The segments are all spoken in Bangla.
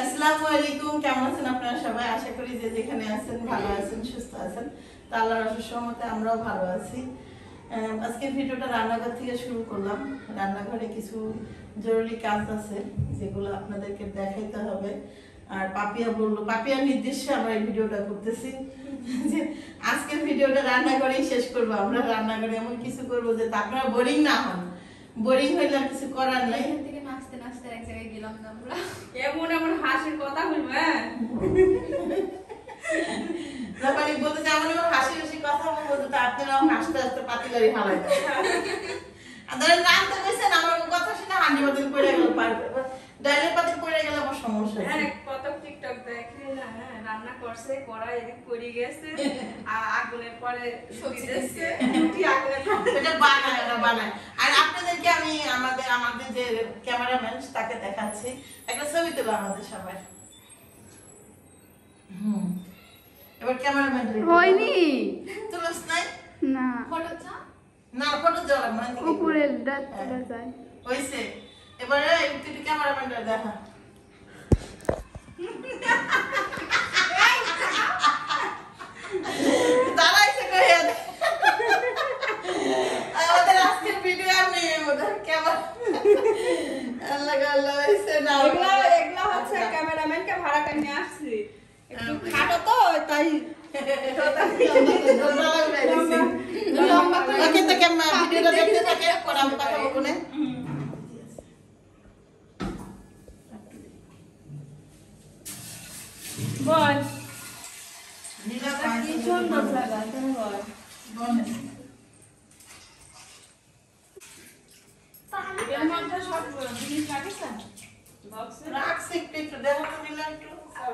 আসসালামু আলাইকুম কেমন আছেন আপনারা সবাই? আশা করি যে যেখানে আছেন ভালো আছেন সুস্থ আছেন। তো আল্লাহর অশেষ আমরাও ভালো আছি। আহ, আজকের ভিডিওটা রান্নাঘর থেকে শুরু করলাম। রান্নাঘরে কিছু জরুরি কাজ আছে যেগুলো আপনাদেরকে দেখাইতে হবে। আর পাপিয়া বলল পাপিয়ার নির্দেশে আমরা এই ভিডিওটা করতেছি। যে আজকের ভিডিওটা রান্না করেই শেষ করব। আমরা রান্নাঘরে এমন কিছু করব যে আপনারা বোরিং না হন। বোরিং হইলে আর কিছু করার নেই। থেকে নাচতে নাচতে এক জায়গায় গেলাম না আমরা। এমন এমন হাসির কথা বলব হ্যাঁ? ব্যাপারে হাসি হাসি কথা বলতে তো আপনারাও হাসতে হাসতে পাতিলারি হালাই আর ধরেন রান্না গেছেন আমার কথা শুনে হানি বদল করে গেল পড়ে গেলে আমার সমস্যা হ্যাঁ আছে কত টিকটক দেখে না হ্যাঁ করছে কড়াই এদিক পড়ে গেছে আর আগুনের পরে সবজি দিচ্ছে। রুটি আগুনে এটা বানায় ওটা বানায়। আর আপনাদেরকে আমি আমাদের আমাদের যে ক্যামেরাম্যান তাকে দেখাচ্ছি। একটা ছবি তুলো আমাদের সবাই। হুম। এবার ক্যামেরাম্যান হয়নি। তুলস নাই? না। ফটো চা? না ফটো জল মানে উপরের ডাটটা যায়। হইছে। এবারে একটু ক্যামেরাম্যানটা দেখা। 哈哈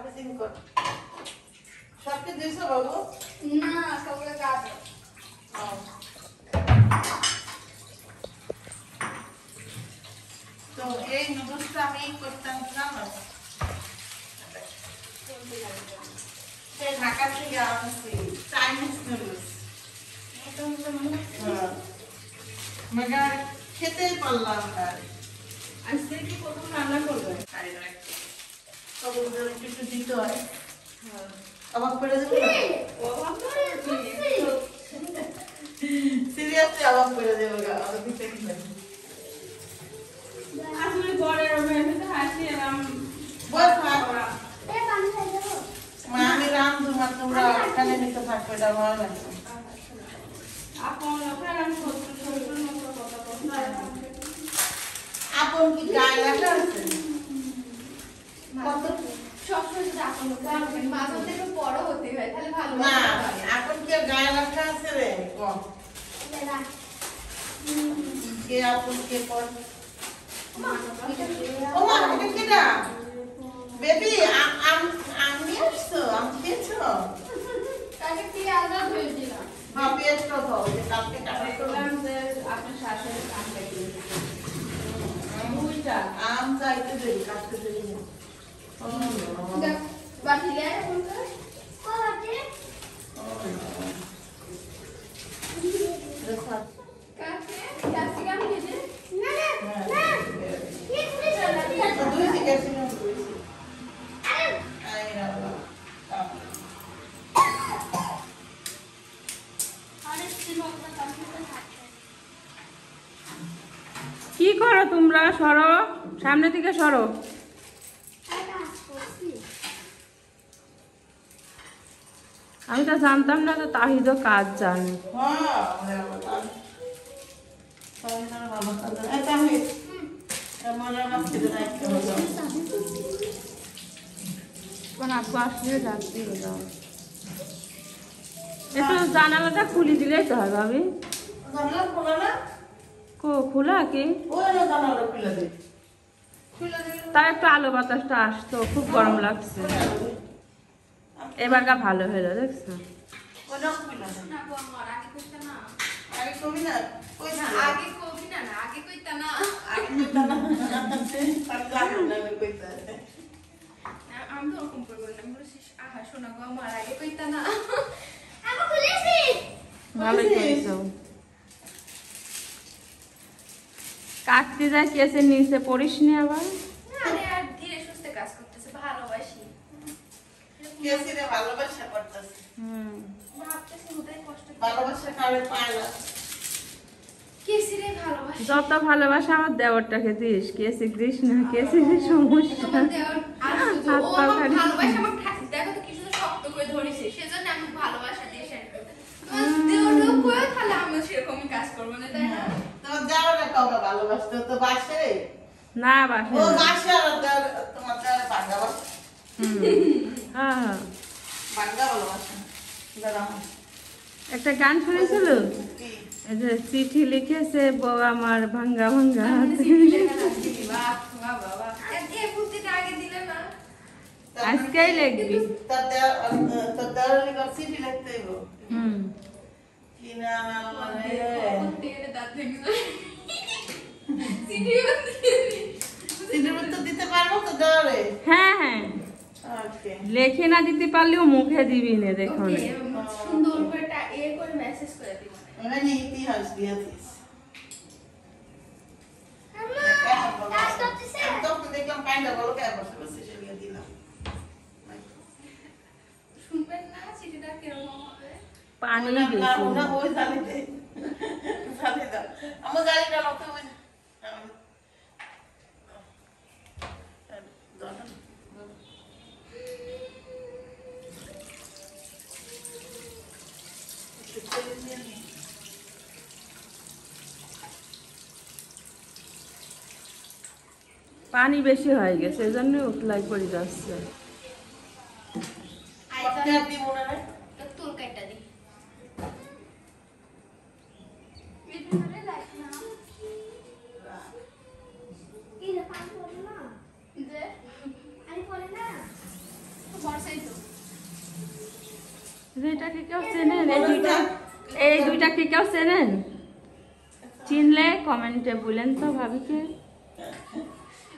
সার্ভিসিং কর সবকে দিয়েছ বাবু না সবগুলো কাজ তো এই নুডলসটা আমি করতাম জানো সেই ঢাকা থেকে আনছি চাইনিজ নুডলস মগার খেতেই পারলাম না আজকে কি প্রথম রান্না করবে তখন একটু একটু দিতে হয় অবাক করে দেবো সিরিয়াসলি অবাক করে দেবো গা দিতে আসলে বড়ের হাসি এরম বল মা আমি রান্ধু মা তোমরা এখানে নিতে থাকবে এটা ভালো লাগছে আপন কি গায়ে আছে কত সবসময় যদি আপন মাঝে একটু বড় হতে হয় তাহলে ভালো না এখন কি আর গায়ে লাগা আছে রে কে? আপন কে পর? ও এটা কিটা? বেবি আম আম আসছো? আম খেয়েছো? তাকে কি আলাদা হয়েছিলাম হ্যাঁ যে কালকে কাটা বললাম যে আপনার শাশুড়ি কাম দেখিয়ে আম চাইতে দেরি কাটতে দেরি না ও, বাটি দেয় এখন তো দেখো। কাছে ক্যাপসিকাম ভেজে হ্যাঁ, তো দুই থেকে ছিলাম দুই আই আল্লাহ কি করো তোমরা সরো সামনে থেকে সরো আমি তো জানতাম না তো তাহিদও কাজ জানে। একটু জানালাটা খুলে দিলেই তো হয় ভাবি। খোলা কো? তার একটু আলো বাতাসটা আসতো, খুব গরম লাগছে। এবারটা ভালো হলো দেখছ? গো গো কাটতে যায় কেসে নিচে পড়িস নি আবার আরে আর ধীরে সুস্থে কাজ করতেছে ভালো কেসিরে ভালোবাসা করতেছে। হুম। ভাবতেছি ওটাই কষ্ট ভালোবাসা কারে পায় না? কেসি রে ভালোবাসা? যত ভালোবাসা আমার দেওয়ারটাকে দিস কেসি দিস না কেসি সমস্যা? হাত পা খালি। ভালোবাসা আমার ঠা- দেখো তো কি শক্ত করে ধরেছে সেজন্য আমি ভালোবাসা দিয়ে শেয়ার করতে তোমার করে তাহলে আমিও সেরকমই কাজ করব না তাই না? তোমার যাওয়ারে কাউকে ভালোবাসতে তো বাসে? না বাসে ও বাসে আর তোমার দেওয়ারে ভালোবাসে একটা গান শুনেছিল? এই যে চিঠি লিখেছে বউ আমার ভাঙ্গা ভাঙ্গা আজকেই লিখবি। দাঁত পারব তো হ্যাঁ হ্যাঁ। লেখে না দিতে পারলেও মুখে দিবি না দেখুন। ওকে, সুন্দর করে এ করে মেসেজ করে দিব। মানে ইতিহাস পাইন্ডা বলো কে বসে বসে সেগুলো দিলাম শুনবেন না চিঠিটা কীরকম হবে পানি না, বেশি ওটা ওই জালিতে জালি দাও আমার জালিটা মতো ওই পানি বেশি হয়ে গেছে এই জন্য উতলাই পড়ে যাচ্ছে। কেউ চেনেন? দুইটা এই দুইটা কি কেউ চেনেন? চিনলে কমেন্টে বলেন তো ভাবিকে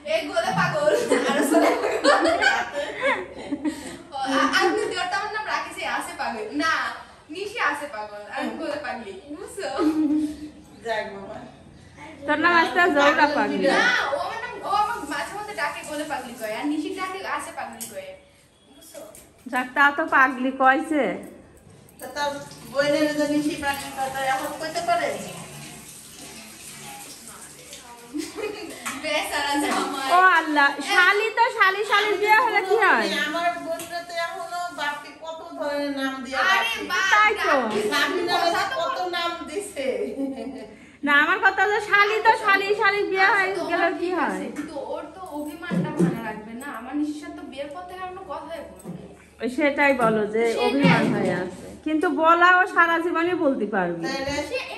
এই গোলে পাগল আর সোলে পাগল ও, আ- আপনি দেওয়ারটা আমার নাম রাখিছে আসে পাগল না নিশি আসে পাগল আর গোলে পাগলি বুঝছ যাক বাবা তোর নাম আসতে জৌরা পাগলি। না ও আমার নাম ও আমার মাঝে মধ্যে ডাকে গোলে পাগলি কয়। আর নিশি ডাকে আসে পাগলি কয়। যাক তা তো পাগলি কইছে তা তার বইনের যে নিশি পাখি কথা এখন কইতে পারে? ও আল্লাহ শালি তো শালি শালির বিয়ে হলে কি হয়? আমার বোনরা তো এখনও বাপকে কত ধরনের নাম দিয়ে আরে। তাই তো। কত নাম দিছে? না আমার কথা যে শালি তো শালি শালির বিয়ে হয়ে আচ্ছা, গেলে আমার কি হয়? কিন্তু ওর তো অভিমানটা ভালো রাখবে না। আমার নিশির সাথে তো বিয়ের পর থেকে আর কোনো কথাই বলবে ওই সেটাই বলো যে। অভিমান হয়ে আছে। কিন্তু বলা ও সারা জীবনে বলতে পারবি।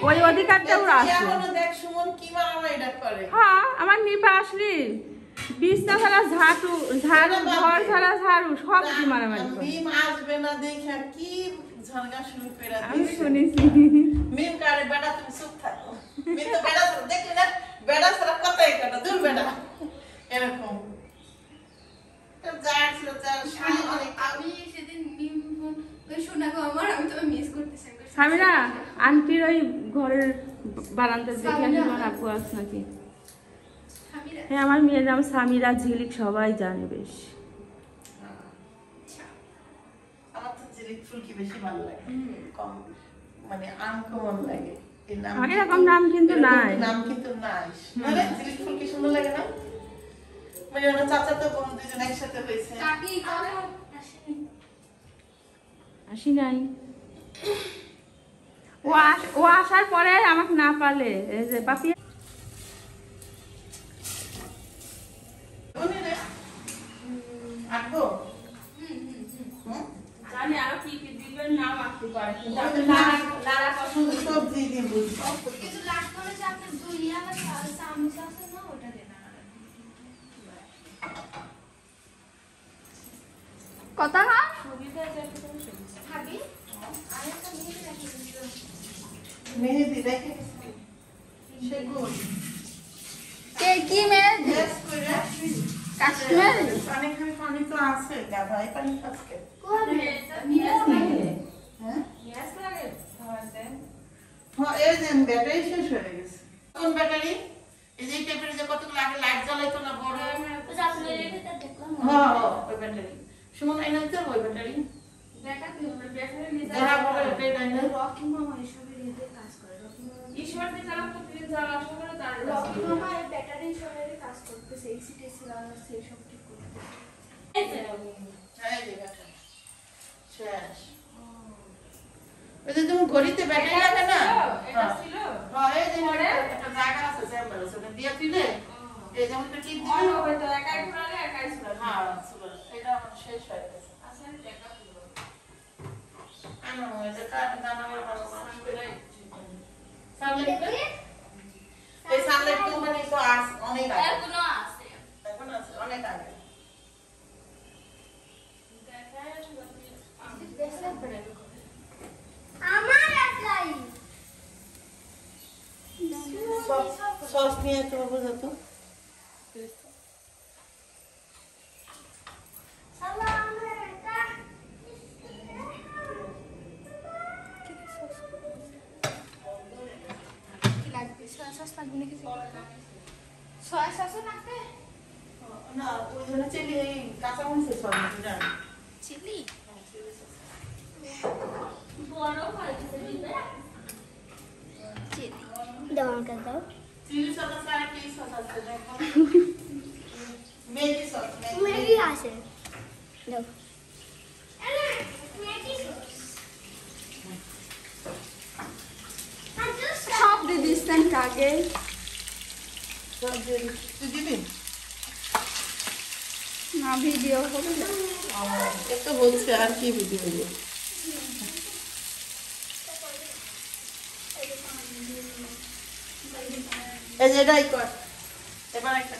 ওই অধিকারটা ওর আছে। এখনও দেখ সুমন কি মারামারি এটা করে। হ্যাঁ আমার নিপা আসলি। বিছনা ছাড়া ঝাড়ু ঝাড়ু ঘর ছাড়া ঝাড়ু সব কিছু মারামারি করে? মিম আসবে না দেখা কি ঝলকা শুরু করে আমি শুনেছি মিম কারে বেড়া তুমি চুপ থাকো। তো বেড়া দেখলি না? বেড়া কথাই কাটা দূর বেড়া। এরকম। আমি আমার আমি আমি সামিরা আন্টির ওই ঘরের বারান্দার দেখে সামিরা। তোমার আপু আস নাকি? হ্যাঁ আমার মেয়ের নাম সামিরা ঝিলিক সবাই জানে বেশ। আচ্ছা। আমার তো জিলিক ফুলকি বেশি ভালো লাগে। কম মানে আনকমন লাগে। এর নাম নাম কিন্তু নাই। নাম কিন্তু নাই। মানে জিলিক ফুলকি সুন্দর লাগে না? মানে ওরা চাচা তো বোন দুজন একসাথে হয়েছে। কাকি কথা আসি নাই। ও আস- ও আসার পরে আমাকে না পারলে এই যে পাপি আটবো হুম, হুম, হুম। হুম? জানি আরও কি কি নাম আসতে পারে শুধু সবজি দিয়ে কিন্তু যে আপনার বা আছে না, ওটা দেন। কথা হয় ভাবি, আর একটা মেয়ে রেখে মেহেদি রেখে। সেগুন কে কি কাশ্মীর? পানি খাবি পানি তো আছে গাধাই পানি যে ব্যাটারি শেষ হয়ে গেছে। কোন ব্যাটারি এই যে টাইপের যে কতগুলো আগে লাইট জ্বালাইতো না বড় হ্যাঁ। হ্যাঁ ওই ব্যাটারি। সুমন ব্যাটারি। কাজ করতেছে এই সিটে সিলানো সেই সব ঠিক করতেছে হ্যাঁ এই যে ব্যাটারি শেষ ওই যে তুমি ঘড়িতে ব্যাটারি লাগে না? এটা হ্যাঁ। ছিল। হ্যাঁ, এই যে একটা জায়গা আছে চেম্বার ওটা দিয়ে দিলে এই যেমন একটা টিপ দিলে হবে তো একাই ঘুরালে একাই ঘুরালে হ্যাঁ সুপার এটা আমার শেষ হয়ে গেছে। আসলে দেখা দিল আনো এটা কাট দানা আমার ভালো সানলাইট এই সানলাইট কোম্পানি তো আস অনেক আগে। এখনও আছে। এখন আছে অনেক আগে। সস নিয়ে তো বাবু যত কি লাগবে সয়া সস লাগবে নাকি সয়া সসও লাগবে না ওই জন্য চিলি এই কাঁচা মরিচের সস এটা চিলি দাও আমাকে দাও চিলি সস আছে আর কি সস আছে দেখো ম্যাগি সস ম্যাগি আছে দাও সব দিয়ে দিচ্ছেন কাকে সস দিয়ে দিচ্ছি। তুই দিবি না ভিডিও হবে না একটু বলছে আর কি ভিডিও দিব এই যে এটাই কর এবার একটা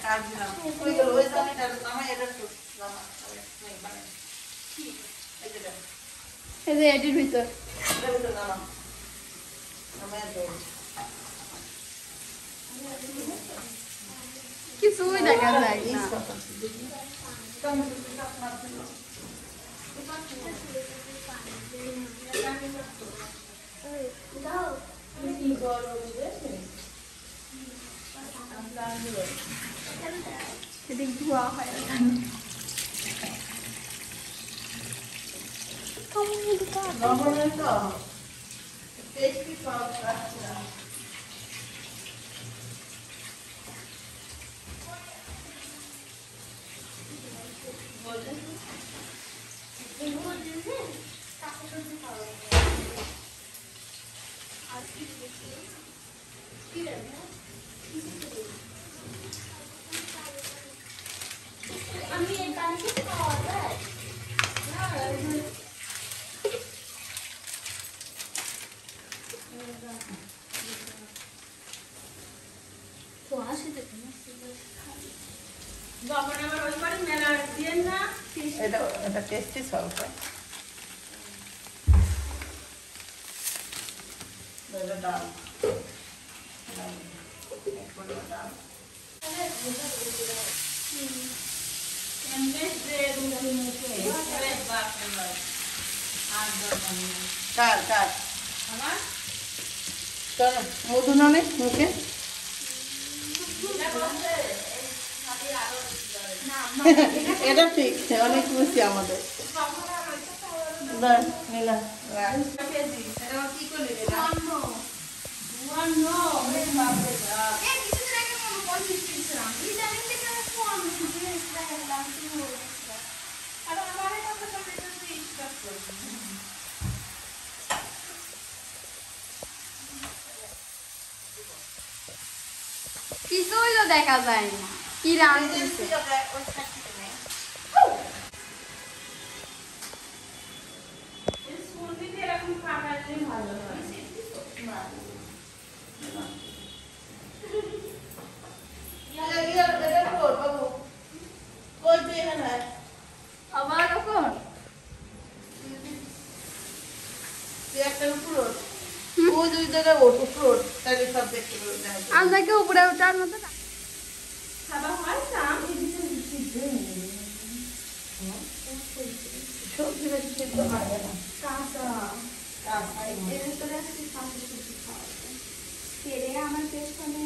কাজ দিলাম ওই গেল ওই জামাইটা নামা এটা একটু নামা এই মানে এই যে এটা, এই যে এটির ভিতর এটার ভিতর নামা নামায় দেবো। কিছুই দেখা যায় এই না সস আছে, দেখি। টমেটো সস মারতে দাও। কি করব বুঝলে? এদিক ধোয়া হয় লবণের তো টেস্টি সস আছে যখন আবার ওই বাড়ি মেলা দিয়ে না এটা এটা টেস্টি সস এটা ডাল ডাল। এরপরে ডাল। কার কার আমার মধু নামে মুখে। এটা ঠিক অনেক খুশি আমাদের রাখ। কেজি এটা কি করে দিলা এই কিছুদিন আগে মামা পঞ্চাশ কিনছিলাম ইদানিং থেকে আমি পঞ্চাশ জিনিস দেখালাম কি হয়েছে আর আমার কথা তো এটা দিয়ে স্টপ করছি কিছুই তো দেখা যায় না কি রাঁধতেছে এই স্কুল থেকে এরকম খাবারই ভালো হয় আবার কখন আমাদেরকে উপরে ওঠার মতো। খাবার হয় না সবজি বেশি সিদ্ধ হয় না। কাঁচা। কাঁচা। এর ভিতরে আজকে কাঁচা সবজি খাওয়া হবে। পেরে আমার পেছনে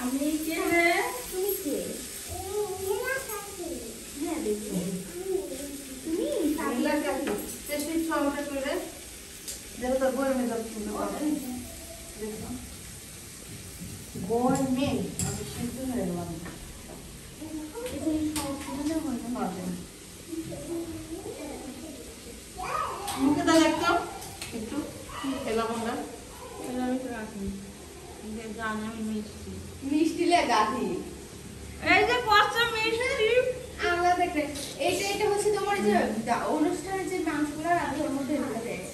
আমি কে রে তুমি কে মজা মুখে দাও একটু একটু এলো বন্ধা এটা আমি তো রাখিনি যে জানি আমি মিষ্টি মিষ্টি লে গাধি এই যে পচা মিষ্টি আমরা দেখতে এইটা এটা হচ্ছে তোমার যে দা- অনুষ্ঠানের যে মাংসগুলো রাখে ওর মধ্যে দেয়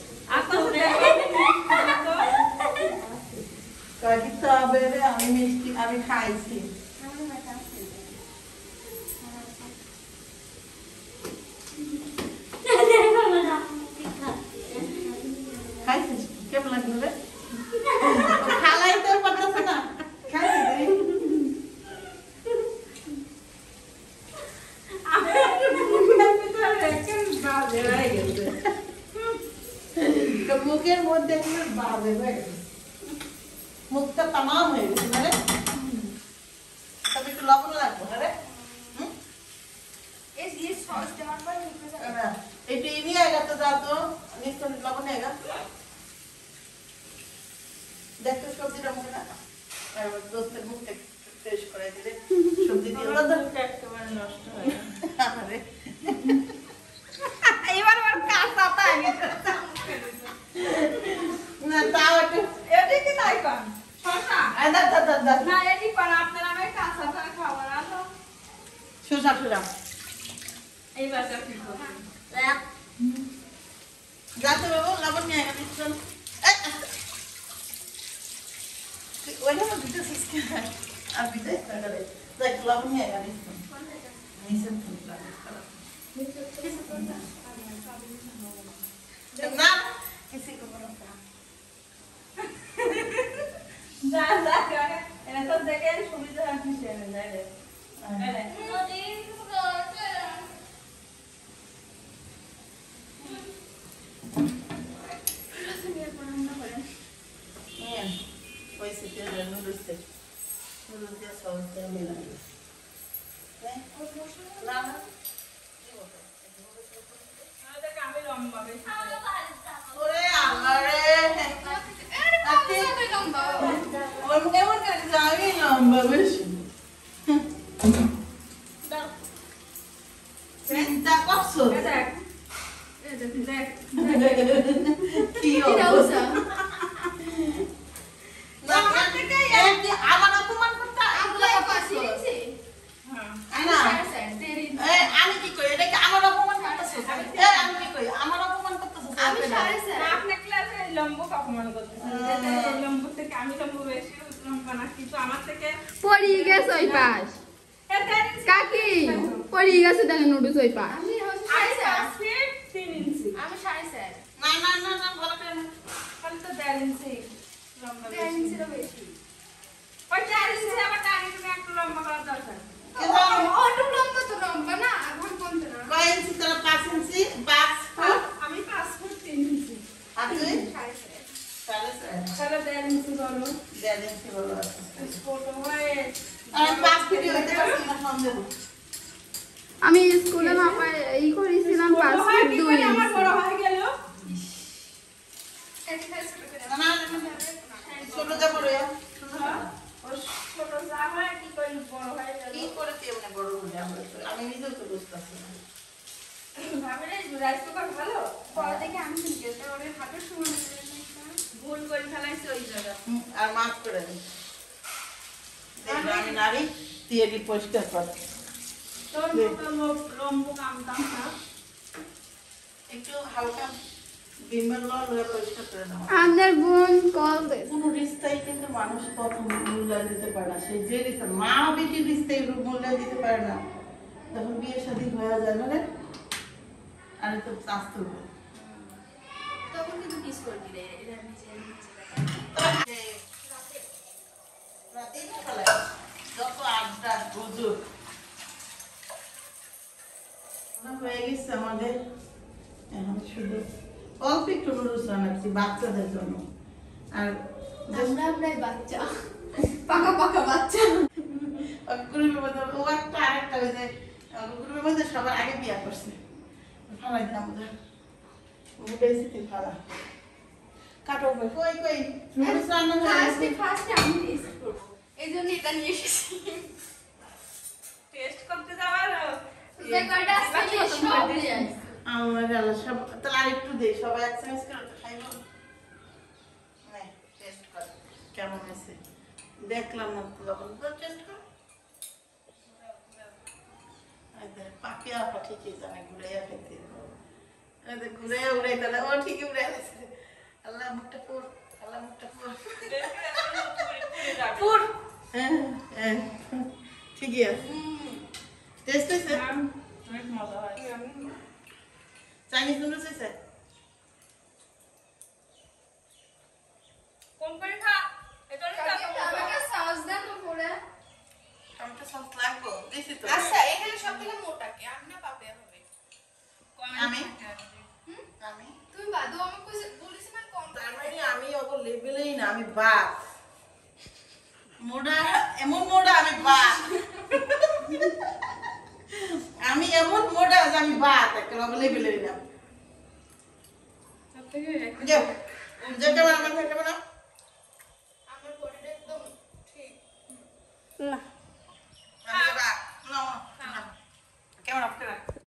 হবে রে, আমি মিষ্টি আমি খাইছি খাইছিস কেমন লাগল রে খালাই তো পাঠাচ্ছে না খাইছিস তো মুখের মধ্যে একটু বাজে হয়ে গেছে মুখটা তামাম হয়ে গেছে না রে তবে একটু লবণ লাগবে না রে হুম? এই দিয়ে সস দেওয়ার পর ঢুকে যাবে না, একটু ইনি আয়গা তো যা তো নিশ্চয় লবণ আয়গা দেখতে সবজিটা মুখে না আর ওর দোস্তের মুখটা ফ্রেশ করে দিলে সবজি দিয়ে ওগুলো তো একেবারে নষ্ট হয়ে গেছে। আরে, এবার আবার কাঁচা তাই না তাও একটু এটি কি তাই কন শশা আয় দাঁড় দাঁড় দাঁড় দাঁড় না এটি কন আপনার আমি কাঁচা তাই খাব না তো শোষা শোষা এইবার তো কি করব যাতে বাবু লবণ নিয়ে আয়গা নিশ্চয় ওইটা তো দিতেছিস কি আর বিদায় করে দেখ লবণ নিয়ে আয়গা নিশ্চয় নিশ্চয় না কিসি को বলো যা যা করে এটা তো দেখে সুবিধা আপনি সেরে যায় এমন করে যাবি লম্বা বেশি চিন্তা করছ দেখ দেখ কি অবস্থা না, একদি আমার অপমান করতে এগুলো করছ। হ্যাঁ না এ, আমি কি করি এটা কি আমার অপমান করতেছো এ, আমি আমার অপমান করতেছো আমি সাড়ে না, আপনি ক্লাসে লম্ব অপমান করতেছেন যেটা লম্ব থেকে আমি লম্ব বেশি লম্বা না কিন্তু আমার থেকে পড়ি গেছে ওই পাশ। কাকি পড়ি গেছে দেখেন নুডলস ওই পাশ। আমি হচ্ছে আমি সাড়ে চার। ফিট তিন ইঞ্চি আমি সাড়ে চার। না না না না ভালো করে না। তাহলে তো দেড় ইঞ্চি লম্বা দেড় বেশি। ইঞ্চিরও বেশি। ওই চার ইঞ্চি আবার টানি তুমি একটু লম্বা করার দরকার। কিন্তু আমি ও, লম্বা তো লম্বা না। কয় ইঞ্চি? তোরা পাঁচ ইঞ্চি? পাঁচ ফুট? আমি পাঁচ ফুট তিন ইঞ্চি। আর তুই? সাড়ে চার। তাহলে দেড় ইঞ্চি করো দেড় ইঞ্চি বড় ছোট হয়ে আর পাঁচ ফিট হইতে পারছি না সন্দেহ আমি স্কুলে মাপায় ই করেছিলাম পাঁচ ফুট দুই ইঞ্চি বড় হয়ে গেল এখানে ছোট করে না না না, না, ছোট যা বড় ইয়া। ও ছোট যা হয় কি করে বড় হয়ে গেল কি করে তুই এমনি বড় হলি আমরা তো- আমি নিজেও তো বুঝতেছি না ভাবলে রাইস কুকার ভালো বড় দেখে আমি শুনছি, ওটা ওর হাতের সমান করে দিয়েছিলাম। ভুল করে ফেলাইছে ওই জায়গা হুম, আর মাছ করে দিই দেখবে আমি পরিষ্কার কর একটু হালকা পরিষ্কার করে বোন কল দে রিস্তাই কিন্তু মানুষ কত মূল্য দিতে পারে না সেই যে রিস্তা মা বেটি রিস্তাই মূল্য দিতে পারে না তখন বিয়ে শাদী হয়ে যায় না রে আর তো আসতে তখন কিন্তু কিস করবি রে, এটা নিচে নিচে দেখা। যত আড্ডা গুজব হয়ে গেছে আমাদের এখন শুধু অল্প একটু নুডলস বানাচ্ছি বাচ্চাদের জন্য আর আমরা আমরাই বাচ্চা পাকা পাকা বাচ্চা গ্রুপের মধ্যে ও একটা আরেকটা ওই যে গ্রুপের মধ্যে সবার আগে বিয়া করছে ফালাই দিলাম ওদের উঠেছি তুই ফালা কাটো কই কই নুডলস রান্না ফার্স্টে ফার্স্টে আমি টেস্ট করব জন্য এটা নিয়ে এসেছি। টেস্ট করতে যাওয়ার কয়টা আছে সব। আমার আল্লাহ সব তাহলে আরেকটু দে সবাই এক চামচ করে তো খাইব। নে, taste কর। কেমন আছে দেখলাম না তো লবণ টেস্ট কর। পাখি আপা ঠিকই জানে ঘুরাইয়া দেখ, ঘুরাইয়া উড়াই তাহলে ও ঠিকই উড়াই আল্লাহ মুখটা পুর আল্লাহ মুখটা পুর। পুর। হ্যাঁ হ্যাঁ ঠিকই আছে। টেস্ট হয়েছে? অনেক মজা হয় চাইনিজ নুডলস হয়েছে? কোন করে খা? এটা আমাকে সস দেন উপরে। টমেটো সস লাগবো দিছি তো। আচ্ছা এখানে সব থেকে মোটা কে? আপনি পাবে হবে? আমি? আমি? তুমি বাদু আমাকে বলিস না কম তার মানে আমি ওকে লেভেলেই না আমি বাদ। মোড়া এমন মোড়া আমি বাত আমি এমন মোড়া যে আমি বাত একটা বলে বেলে নিলাম না। কেমন আপনারা